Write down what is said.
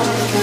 Okay.